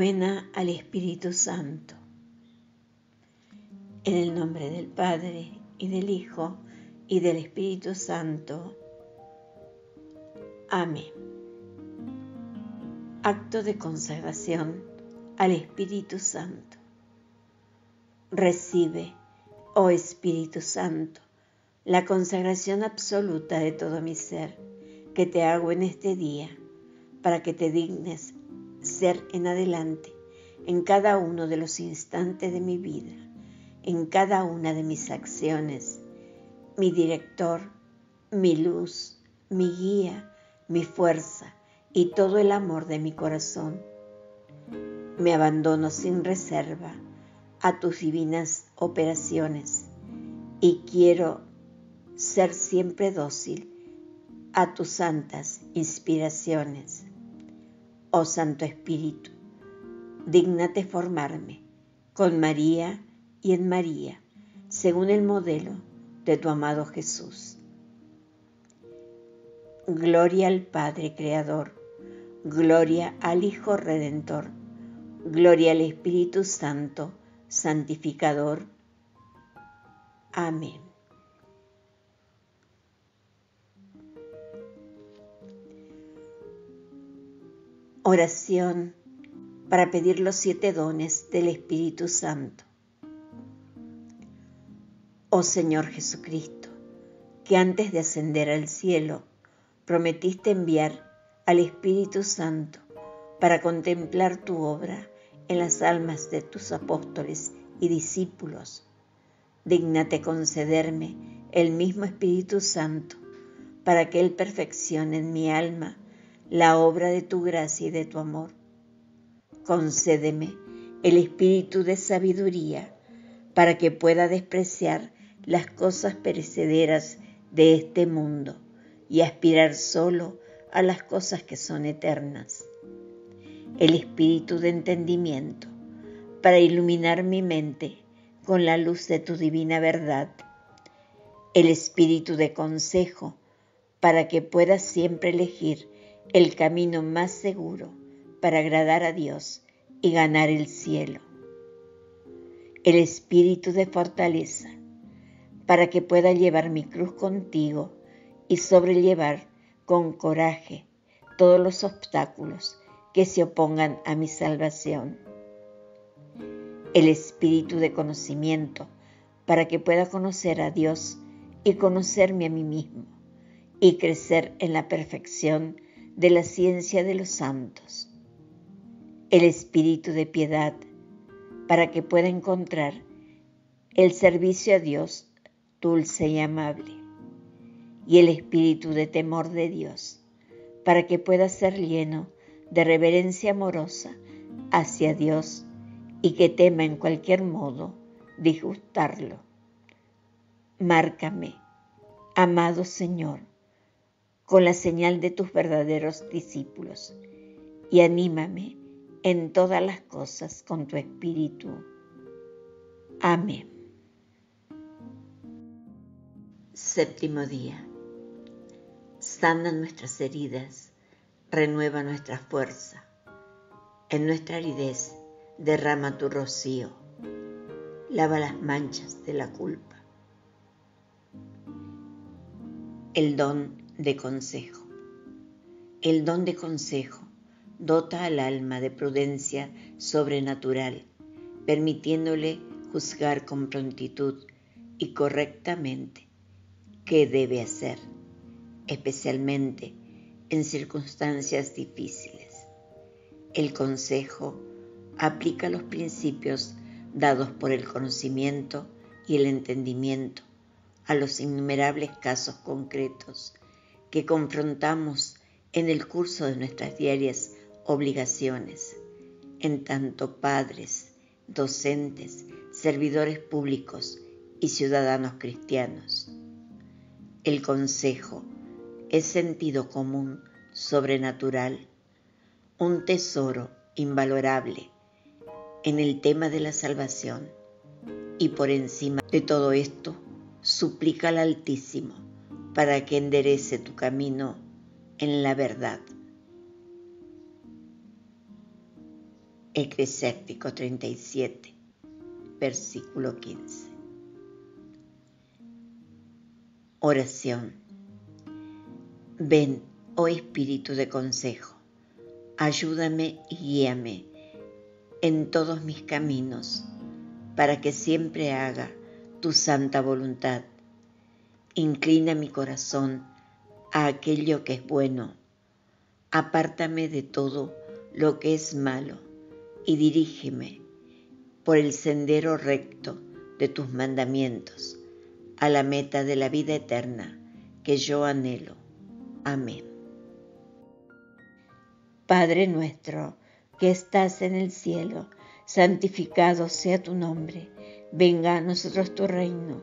Al Espíritu Santo. En el nombre del Padre y del Hijo y del Espíritu Santo. Amén. Acto de consagración al Espíritu Santo. Recibe, oh Espíritu Santo, la consagración absoluta de todo mi ser que te hago en este día, para que te dignes ser en adelante, en cada uno de los instantes de mi vida, en cada una de mis acciones, mi director, mi luz, mi guía, mi fuerza y todo el amor de mi corazón. Me abandono sin reserva a tus divinas operaciones y quiero ser siempre dócil a tus santas inspiraciones oh Santo Espíritu, dígnate formarme con María y en María, según el modelo de tu amado Jesús. Gloria al Padre Creador, gloria al Hijo Redentor, gloria al Espíritu Santo, santificador. Amén. Oración para pedir los siete dones del Espíritu Santo. Oh Señor Jesucristo, que antes de ascender al cielo prometiste enviar al Espíritu Santo para contemplar tu obra en las almas de tus apóstoles y discípulos. Dígnate concederme el mismo Espíritu Santo para que Él perfeccione en mi alma la obra de tu gracia y de tu amor. Concédeme el espíritu de sabiduría para que pueda despreciar las cosas perecederas de este mundo y aspirar solo a las cosas que son eternas. El espíritu de entendimiento para iluminar mi mente con la luz de tu divina verdad. El espíritu de consejo para que pueda siempre elegir el camino más seguro para agradar a Dios y ganar el cielo. El espíritu de fortaleza para que pueda llevar mi cruz contigo y sobrellevar con coraje todos los obstáculos que se opongan a mi salvación. El espíritu de conocimiento para que pueda conocer a Dios y conocerme a mí mismo y crecer en la perfección de la ciencia de los santos, el espíritu de piedad para que pueda encontrar el servicio a Dios dulce y amable, y el espíritu de temor de Dios para que pueda ser lleno de reverencia amorosa hacia Dios y que tema en cualquier modo disgustarlo. Márcame, amado Señor, con la señal de tus verdaderos discípulos y anímame en todas las cosas con tu espíritu. Amén. Séptimo día. Sana nuestras heridas, renueva nuestra fuerza. En nuestra aridez derrama tu rocío, lava las manchas de la culpa. El don de consejo. El don de consejo dota al alma de prudencia sobrenatural, permitiéndole juzgar con prontitud y correctamente qué debe hacer, especialmente en circunstancias difíciles. El consejo aplica los principios dados por el conocimiento y el entendimiento a los innumerables casos concretos que confrontamos en el curso de nuestras diarias obligaciones, en tanto padres, docentes, servidores públicos y ciudadanos cristianos. El consejo es sentido común sobrenatural, un tesoro invalorable en el tema de la salvación y por encima de todo esto suplica al Altísimo para que enderece tu camino en la verdad. Eclesiástico 37, versículo 15. Oración. Ven, oh Espíritu de consejo, ayúdame y guíame en todos mis caminos, para que siempre haga tu santa voluntad. Inclina mi corazón a aquello que es bueno. Apártame de todo lo que es malo y dirígeme por el sendero recto de tus mandamientos a la meta de la vida eterna que yo anhelo. Amén. Padre nuestro, que estás en el cielo, santificado sea tu nombre, venga a nosotros tu reino,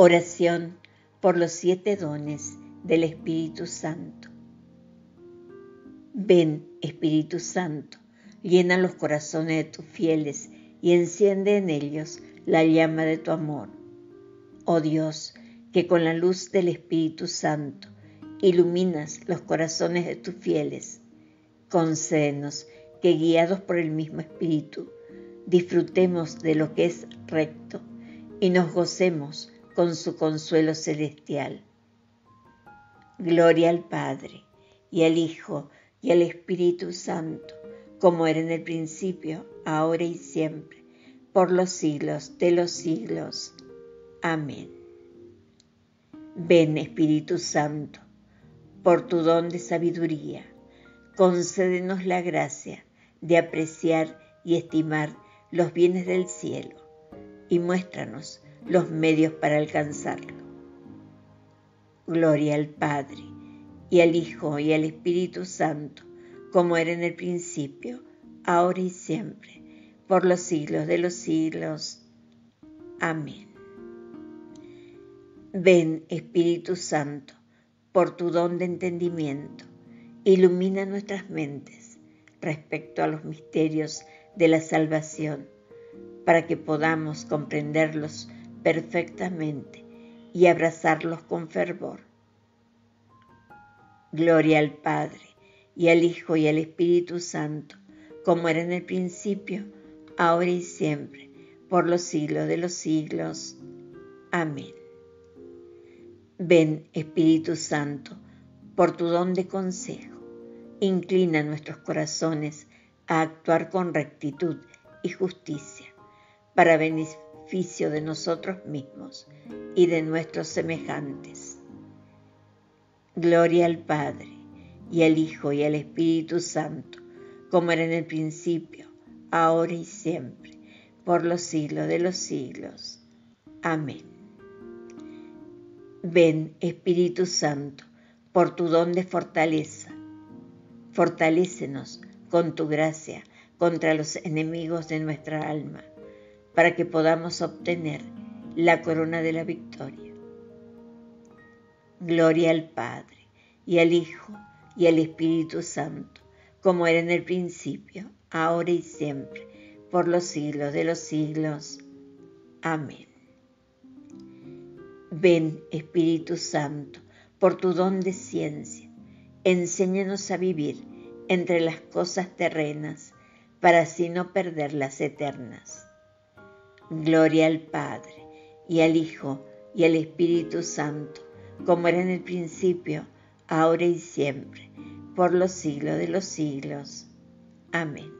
Oración por los siete dones del Espíritu Santo. Ven, Espíritu Santo, llena los corazones de tus fieles y enciende en ellos la llama de tu amor. Oh Dios, que con la luz del Espíritu Santo iluminas los corazones de tus fieles, concédenos que guiados por el mismo Espíritu, disfrutemos de lo que es recto y nos gocemos con su consuelo celestial. Gloria al Padre y al Hijo y el Espíritu Santo, como era en el principio, ahora y siempre, por los siglos de los siglos. Amén. Ven Espíritu Santo, por tu don de sabiduría, concédenos la gracia de apreciar y estimar los bienes del cielo y muéstranos los medios para alcanzarlo. Gloria al Padre y al Hijo y al Espíritu Santo, como era en el principio, ahora y siempre, por los siglos de los siglos. Amén. Ven, Espíritu Santo, por tu don de entendimiento, ilumina nuestras mentes respecto a los misterios de la salvación, para que podamos comprenderlos perfectamente y abrazarlos con fervor Gloria al Padre, y al Hijo, y al Espíritu Santo, como era en el principio, ahora y siempre, por los siglos de los siglos. Amén. Ven, Espíritu Santo, por tu don de consejo, inclina nuestros corazones a actuar con rectitud y justicia, para de nosotros mismos y de nuestros semejantes Gloria al Padre, y al Hijo, y al Espíritu Santo, como era en el principio, ahora y siempre, por los siglos de los siglos. Amén. Ven, Espíritu Santo, por tu don de fortaleza. Fortalécenos con tu gracia contra los enemigos de nuestra alma, para que podamos obtener la corona de la victoria Gloria al Padre, y al Hijo, y al Espíritu Santo, como era en el principio, ahora y siempre, por los siglos de los siglos. Amén. Ven, Espíritu Santo, por tu don de ciencia, enséñanos a vivir entre las cosas terrenas, para así no perder las eternas. Gloria al Padre, y al Hijo, y al Espíritu Santo, como era en el principio, ahora y siempre, por los siglos de los siglos. Amén.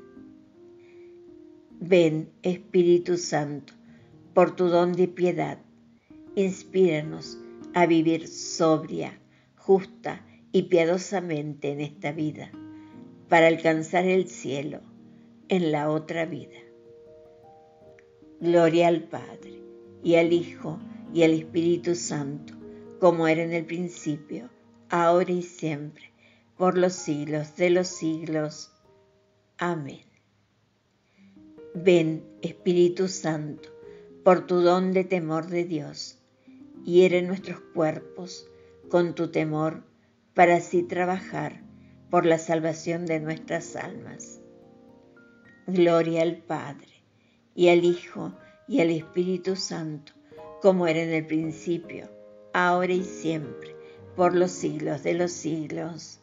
Ven, Espíritu Santo, por tu don de piedad, inspíranos a vivir sobria, justa y piadosamente en esta vida, para alcanzar el cielo en la otra vida. Gloria al Padre, y al Hijo, y al Espíritu Santo, como era en el principio, ahora y siempre, por los siglos de los siglos. Amén. Ven, Espíritu Santo, por tu don de temor de Dios, hiere nuestros cuerpos con tu temor, para así trabajar por la salvación de nuestras almas. Gloria al Padre, y al Hijo, y al Espíritu Santo, como era en el principio, ahora y siempre, por los siglos de los siglos.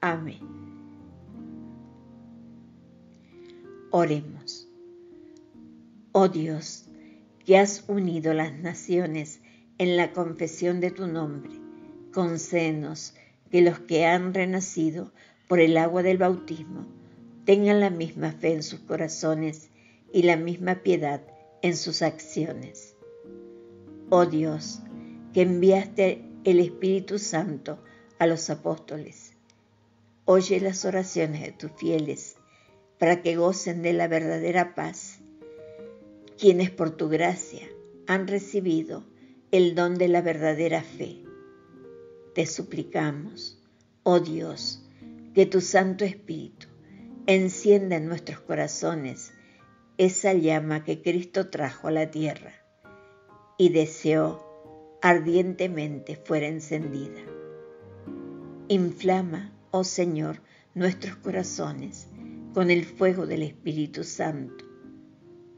Amén. Oremos. Oh Dios, que has unido las naciones en la confesión de tu nombre, concédenos que los que han renacido por el agua del bautismo tengan la misma fe en sus corazones y la misma piedad en sus acciones. Oh Dios, que enviaste el Espíritu Santo a los apóstoles, oye las oraciones de tus fieles para que gocen de la verdadera paz, quienes por tu gracia han recibido el don de la verdadera fe. Te suplicamos, oh Dios, que tu Santo Espíritu encienda en nuestros corazones esa llama que Cristo trajo a la tierra y deseó ardientemente fuera encendida. Inflama, oh Señor, nuestros corazones con el fuego del Espíritu Santo,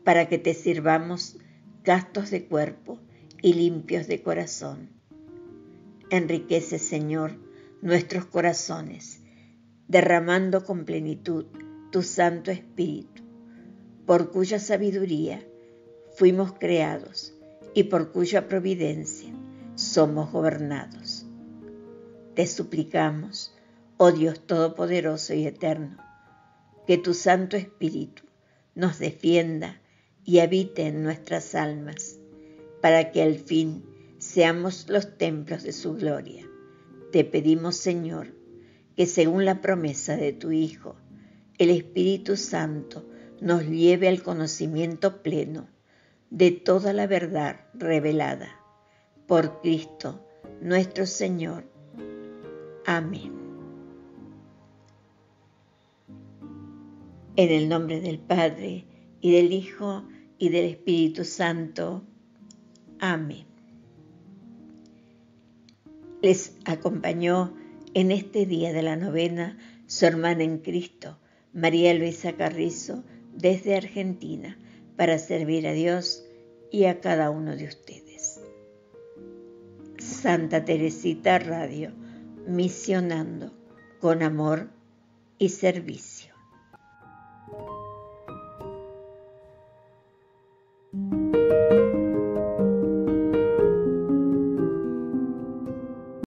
para que te sirvamos gastos de cuerpo y limpios de corazón. Enriquece, Señor, nuestros corazones, derramando con plenitud tu Santo Espíritu, por cuya sabiduría fuimos creados y por cuya providencia somos gobernados. Te suplicamos, oh Dios Todopoderoso y Eterno, que tu Santo Espíritu nos defienda y habite en nuestras almas, para que al fin seamos los templos de su gloria. Te pedimos, Señor, que según la promesa de tu Hijo, el Espíritu Santo nos lleve al conocimiento pleno de toda la verdad revelada. Por Cristo nuestro Señor. Amén. En el nombre del Padre, y del Hijo, y del Espíritu Santo. Amén. Les acompañó en este día de la novena su hermana en Cristo, María Luisa Carrizo, desde Argentina, para servir a Dios y a cada uno de ustedes. Santa Teresita Radio, misionando con amor y servicio.